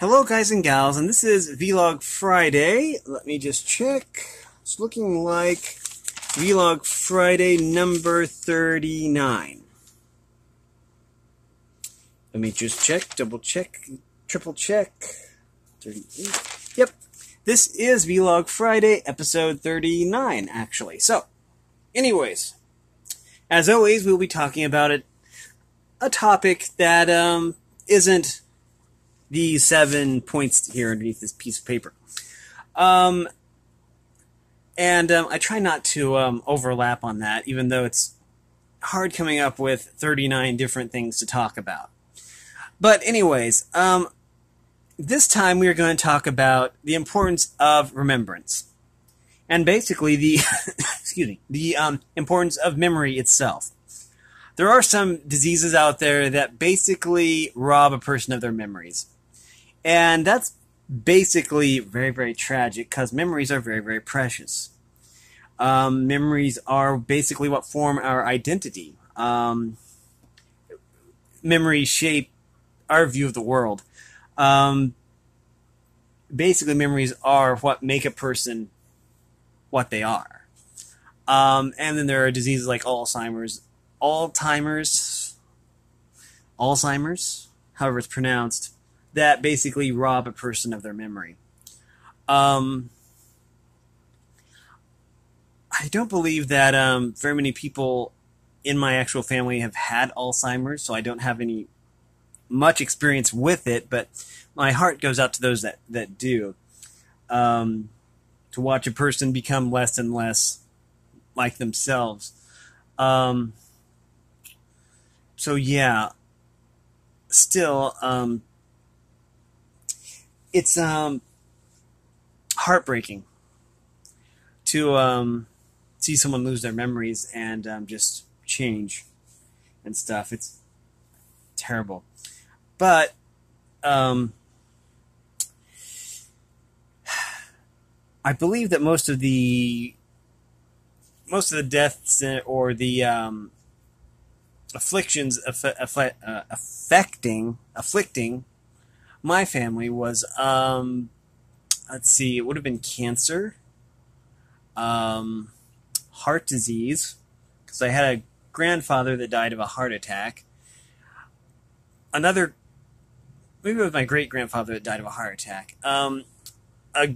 Hello, guys and gals, and this is Vlog Friday. Let me just check. It's looking like Vlog Friday number 39. Let me just check, double check, triple check. 38. Yep. This is Vlog Friday, episode 39, actually. So, anyways, as always, we'll be talking about it, a topic that um, isn't these seven points here underneath this piece of paper. Um, and um, I try not to um, overlap on that, even though it's hard coming up with 39 different things to talk about. But, anyways, um, this time we are going to talk about the importance of remembrance. And basically, the excuse me, the um, importance of memory itself. There are some diseases out there that basically rob a person of their memories. And that's basically very, very tragic because memories are very, very precious. Um, memories are basically what form our identity. Um, memories shape our view of the world. Um, basically, memories are what make a person what they are. Um, and then there are diseases like Alzheimer's, Alzheimer's, Alzheimer's, however it's pronounced, that basically rob a person of their memory. Um, I don't believe that um, very many people in my actual family have had Alzheimer's, so I don't have any much experience with it. But my heart goes out to those that that do. Um, to watch a person become less and less like themselves. Um, so yeah, still, um, it's um, heartbreaking to um, see someone lose their memories and um, just change and stuff. It's terrible, but um, I believe that most of the most of the deaths or the um, afflictions aff- aff- uh, affecting afflicting my family was um, let's see, it would have been cancer, um, heart disease, because I had a grandfather that died of a heart attack. Another, maybe it was my great grandfather that died of a heart attack. Um, a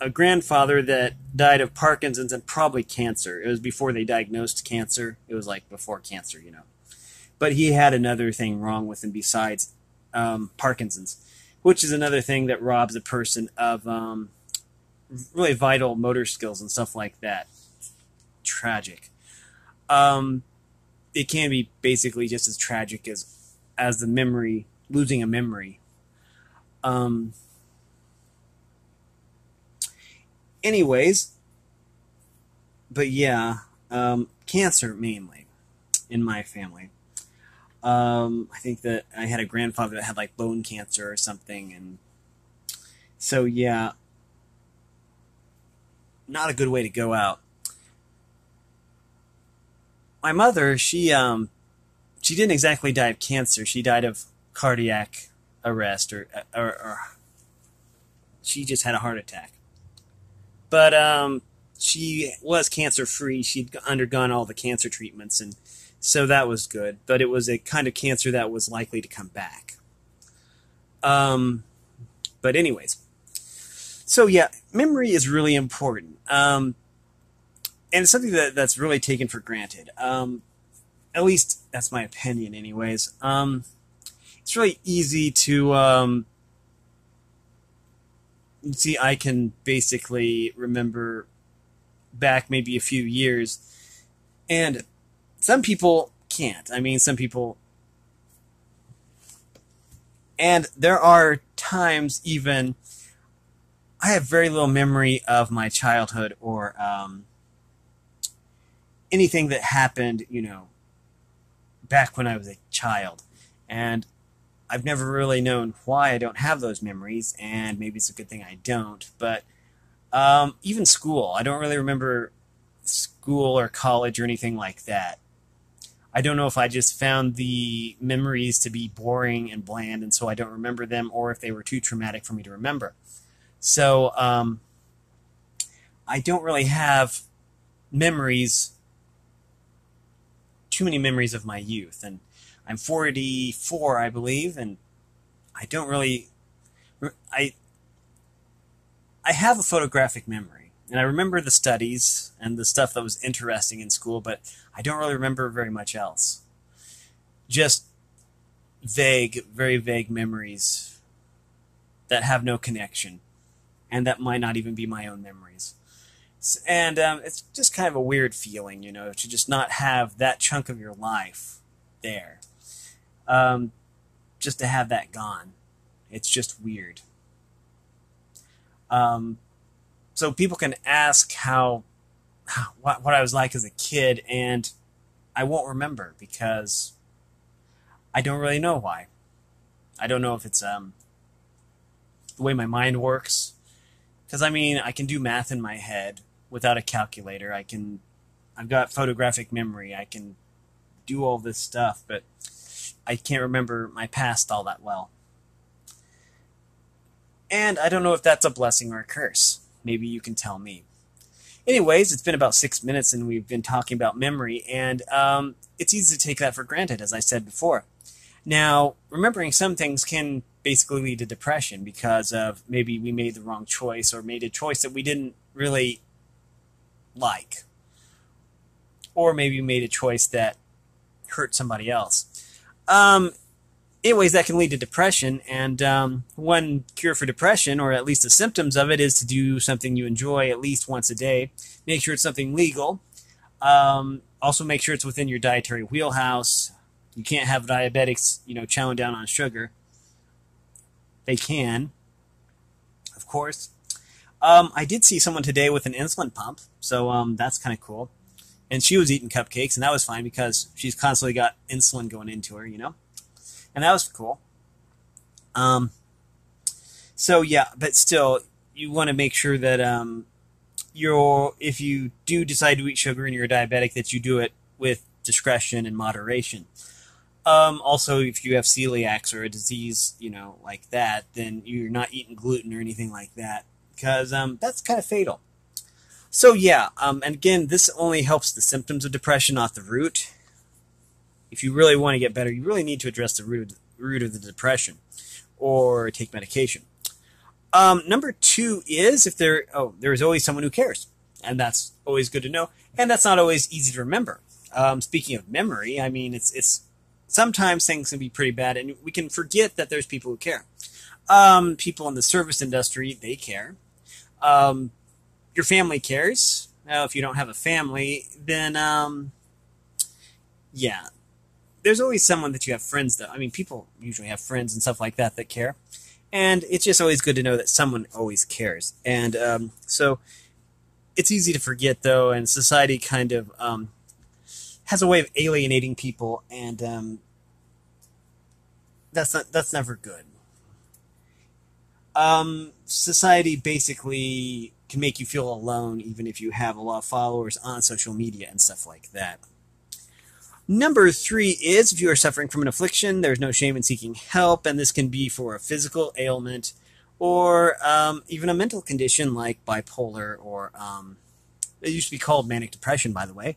a grandfather that died of Parkinson's and probably cancer. It was before they diagnosed cancer. It was like before cancer, you know. But he had another thing wrong with him besides um, Parkinson's, which is another thing that robs a person of um, really vital motor skills and stuff like that. Tragic. Um, it can be basically just as tragic as as the memory losing a memory. Um, anyways, but yeah, um, cancer mainly in my family. Um, I think that I had a grandfather that had like bone cancer or something, and so yeah, not a good way to go out. My mother, she um, she didn't exactly die of cancer. She died of cardiac arrest, or or, or she just had a heart attack. But um, she was cancer free. She'd undergone all the cancer treatments, and so that was good. But it was a kind of cancer that was likely to come back. Um, but anyways, so yeah, memory is really important, um, and it's something that that's really taken for granted. Um, at least that's my opinion, anyways. Um, it's really easy to um, see, I can basically remember back maybe a few years, and some people can't. I mean, some people. And there are times even I have very little memory of my childhood or um, anything that happened, you know, back when I was a child. And I've never really known why I don't have those memories, and maybe it's a good thing I don't. But um, even school, I don't really remember school or college or anything like that. I don't know if I just found the memories to be boring and bland, and so I don't remember them, or if they were too traumatic for me to remember. So um, I don't really have memories, too many memories of my youth, and I'm 44, I believe, and I don't really, I, I have a photographic memory, and I remember the studies and the stuff that was interesting in school, but I don't really remember very much else. Just vague, very vague memories that have no connection, and that might not even be my own memories. And um, it's just kind of a weird feeling, you know, to just not have that chunk of your life there. Um, just to have that gone. It's just weird. Um, so people can ask how, what, what I was like as a kid, and I won't remember because I don't really know why. I don't know if it's um, the way my mind works. Because I mean, I can do math in my head without a calculator. I can, I've got photographic memory. I can do all this stuff, but I can't remember my past all that well. And I don't know if that's a blessing or a curse. Maybe you can tell me. Anyways, it's been about six minutes and we've been talking about memory, and um, it's easy to take that for granted, as I said before. Now, remembering some things can basically lead to depression because of maybe we made the wrong choice or made a choice that we didn't really like. Or maybe we made a choice that hurt somebody else. Um, anyways, that can lead to depression. And um, one cure for depression, or at least the symptoms of it, is to do something you enjoy at least once a day. Make sure it's something legal. Um, also, make sure it's within your dietary wheelhouse. You can't have diabetics, you know, chowing down on sugar. They can, of course. Um, I did see someone today with an insulin pump, so um, that's kind of cool. And she was eating cupcakes, and that was fine because she's constantly got insulin going into her, you know and that was cool. Um, so yeah, but still, you want to make sure that um, you're if you do decide to eat sugar and you're a diabetic, that you do it with discretion and moderation. Um, also, if you have celiacs or a disease, you know, like that, then you're not eating gluten or anything like that, because um, that's kind of fatal. So yeah, um, and again, this only helps the symptoms of depression, not the root if you really want to get better, you really need to address the root of, root of the depression or take medication. Um, number two is if there, oh, there is always someone who cares. And that's always good to know. And that's not always easy to remember. Um, speaking of memory, I mean, it's, it's, sometimes things can be pretty bad and we can forget that there's people who care. Um, people in the service industry, they care. Um, your family cares. Now, if you don't have a family, then, um, yeah, there's always someone that you have friends that I mean, people usually have friends and stuff like that that care, and it's just always good to know that someone always cares. And um, so it's easy to forget though, and society kind of um, has a way of alienating people, and um, that's not that's never good. Um, society basically can make you feel alone, even if you have a lot of followers on social media and stuff like that. Number three is if you are suffering from an affliction, there's no shame in seeking help, and this can be for a physical ailment or um, even a mental condition like bipolar or um, it used to be called manic depression, by the way,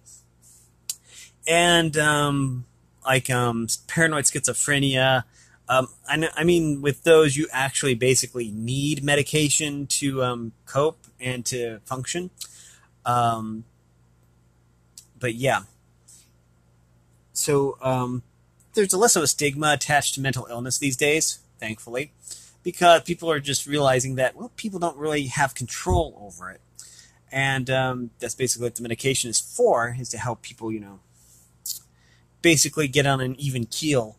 and um, like um, paranoid schizophrenia. Um, I, I, mean, with those, you actually basically need medication to um, cope and to function. but yeah so um, there's less of a stigma attached to mental illness these days, thankfully, because people are just realizing that well, people don't really have control over it, and um, that's basically what the medication is for, is to help people, you know, basically get on an even keel.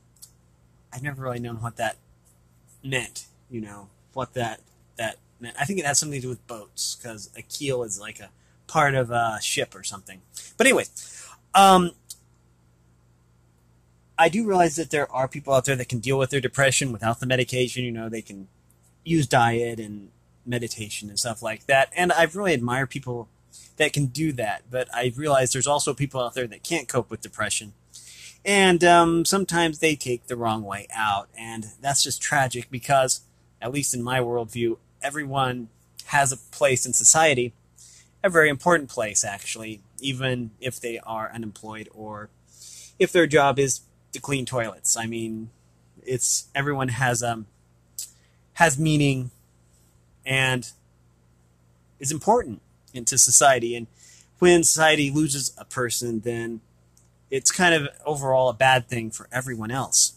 I've never really known what that meant, you know, what that that meant. I think it has something to do with boats because a keel is like a part of a ship or something. But anyway, um, I do realize that there are people out there that can deal with their depression without the medication. You know, they can use diet and meditation and stuff like that. And I really admire people that can do that. But I realize there's also people out there that can't cope with depression. And um, sometimes they take the wrong way out. And that's just tragic because, at least in my worldview, everyone has a place in society, a very important place, actually, even if they are unemployed or if their job is to clean toilets. I mean, it's everyone has um has meaning and is important into society. And when society loses a person then it's kind of overall a bad thing for everyone else.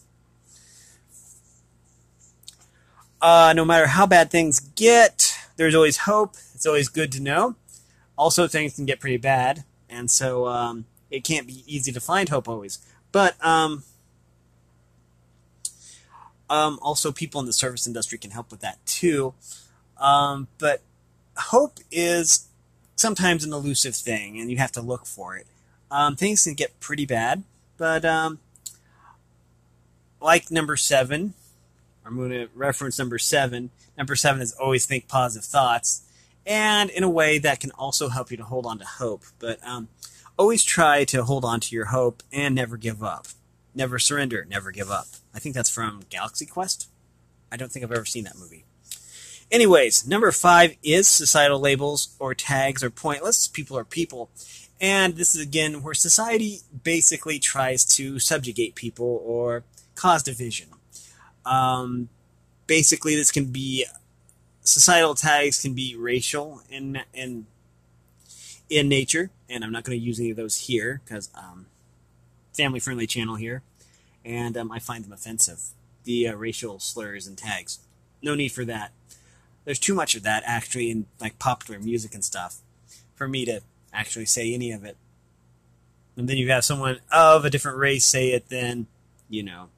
Uh, no matter how bad things get there's always hope. It's always good to know. Also things can get pretty bad. And so um, it can't be easy to find hope always but um, um, also, people in the service industry can help with that too. Um, but hope is sometimes an elusive thing, and you have to look for it. Um, things can get pretty bad, but um, like number seven, I'm going to reference number seven. Number seven is always think positive thoughts, and in a way that can also help you to hold on to hope. But um, always try to hold on to your hope and never give up. Never surrender, never give up. I think that's from Galaxy Quest. I don't think I've ever seen that movie. Anyways, number five is societal labels or tags are pointless. People are people. And this is again where society basically tries to subjugate people or cause division. Um, basically, this can be societal tags can be racial in in in nature, and I'm not going to use any of those here because um, family friendly channel here and um, I find them offensive. The uh, racial slurs and tags. No need for that. There's too much of that actually in like popular music and stuff for me to actually say any of it. And then you have someone of a different race say it, then you know,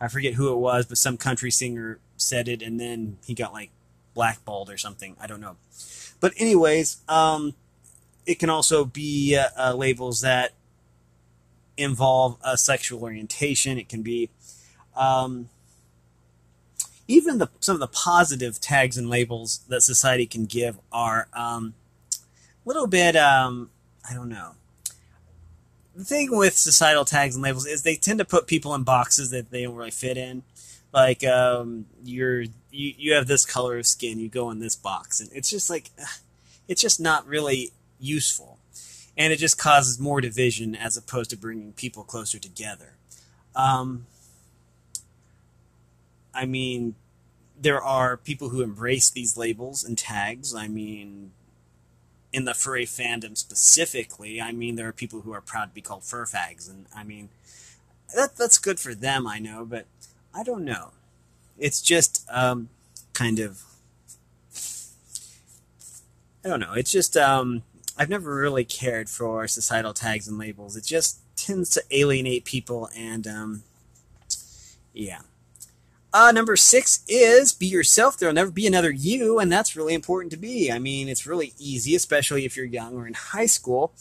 I forget who it was, but some country singer said it, and then he got like blackballed or something. I don't know. But anyways, um, it can also be uh, uh, labels that involve a sexual orientation. It can be um, even the some of the positive tags and labels that society can give are um, a little bit um, I don't know. The thing with societal tags and labels is they tend to put people in boxes that they don't really fit in. Like um, you're you, you have this color of skin, you go in this box, and it's just like it's just not really useful and it just causes more division as opposed to bringing people closer together. Um, I mean, there are people who embrace these labels and tags. I mean, in the furry fandom specifically, I mean, there are people who are proud to be called fur fags, and I mean, that that's good for them, I know, but I don't know. It's just um, kind of, I don't know. It's just um, I've never really cared for societal tags and labels. It just tends to alienate people, and um, yeah. Uh, number six is be yourself. There'll never be another you, and that's really important to be. I mean, it's really easy, especially if you're young or in high school,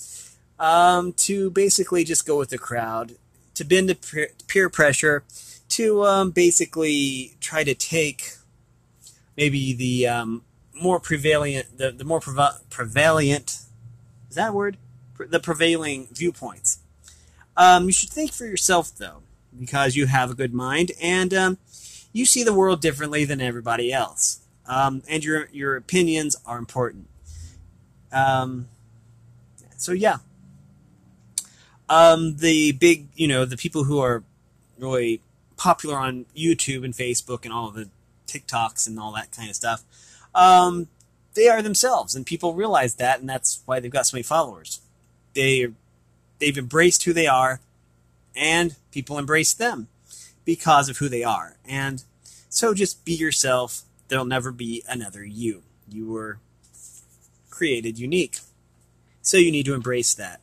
um, to basically just go with the crowd, to bend to peer pressure, to um, basically try to take maybe the um, more prevalent, the, the more prevalent that word? The prevailing viewpoints. Um, you should think for yourself, though, because you have a good mind and um, you see the world differently than everybody else. Um, and your, your opinions are important. Um, so, yeah. Um, the big, you know, the people who are really popular on YouTube and Facebook and all the TikToks and all that kind of stuff, um, they are themselves, and people realize that, and that's why they've got so many followers. They they've embraced who they are, and people embrace them because of who they are. And so just be yourself. There'll never be another you. You were created unique. So you need to embrace that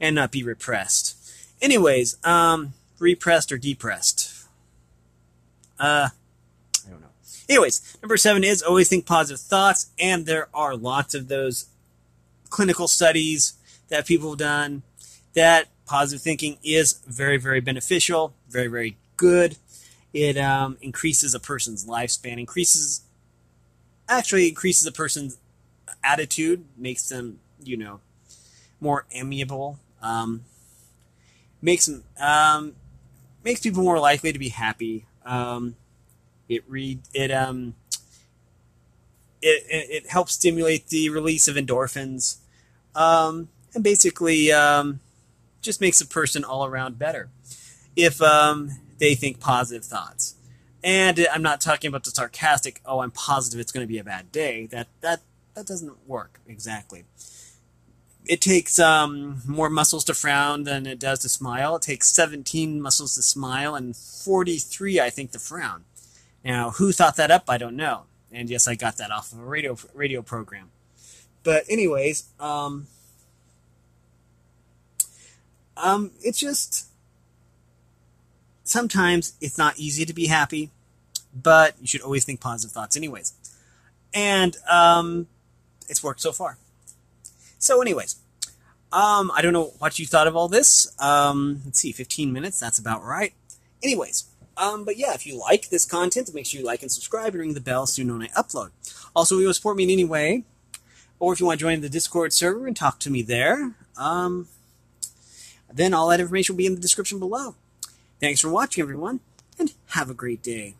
and not be repressed. Anyways, um, repressed or depressed? Uh, Anyways, number seven is always think positive thoughts, and there are lots of those clinical studies that people have done that positive thinking is very, very beneficial, very, very good. It um, increases a person's lifespan, increases, actually increases a person's attitude, makes them, you know, more amiable, um, makes um, makes people more likely to be happy. Um, it read it um it, it, it helps stimulate the release of endorphins, um, and basically um, just makes a person all around better if um, they think positive thoughts. And I'm not talking about the sarcastic. Oh, I'm positive it's going to be a bad day. That that that doesn't work exactly. It takes um, more muscles to frown than it does to smile. It takes 17 muscles to smile and 43, I think, to frown. Now, who thought that up? I don't know. And yes, I got that off of a radio radio program. But anyways, um, um, it's just sometimes it's not easy to be happy, but you should always think positive thoughts, anyways. And um, it's worked so far. So, anyways, um, I don't know what you thought of all this. Um, let's see, 15 minutes. That's about right. Anyways. Um, but yeah, if you like this content, make sure you like and subscribe and ring the bell so you know when I upload. Also, if you want to support me in any way, or if you want to join the Discord server and talk to me there, um, then all that information will be in the description below. Thanks for watching, everyone, and have a great day.